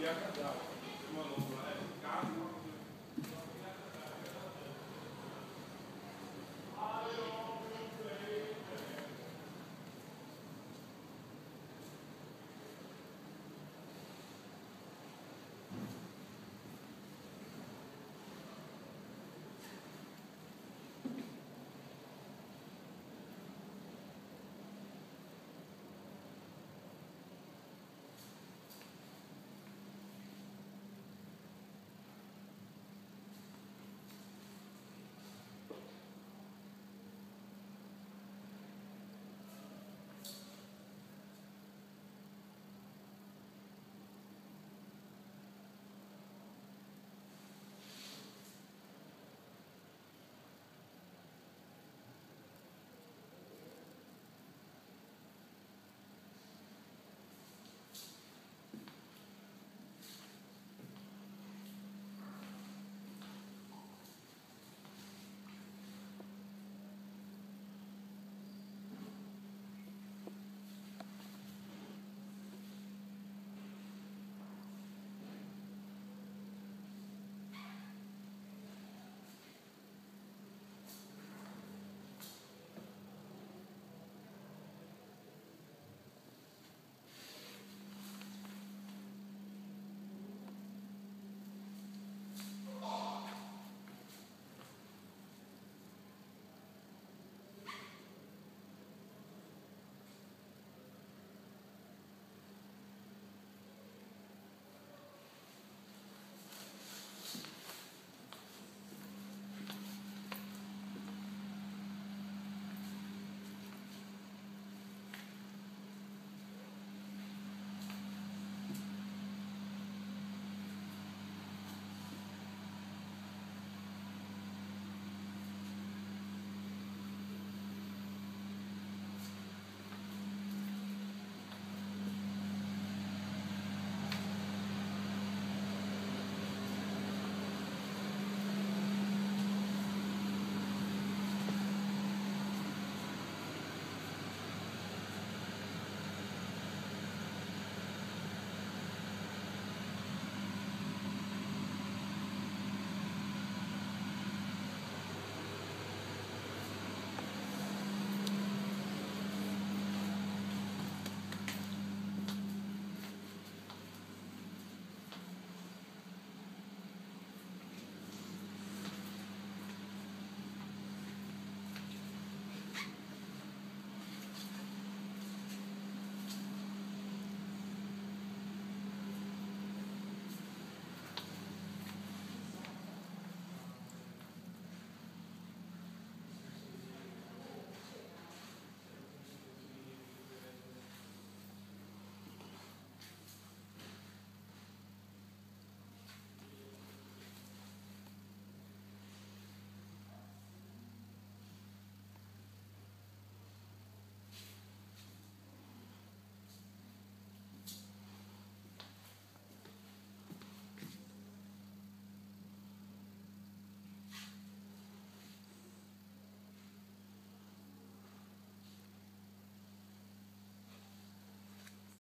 E a cadela, uma é carro,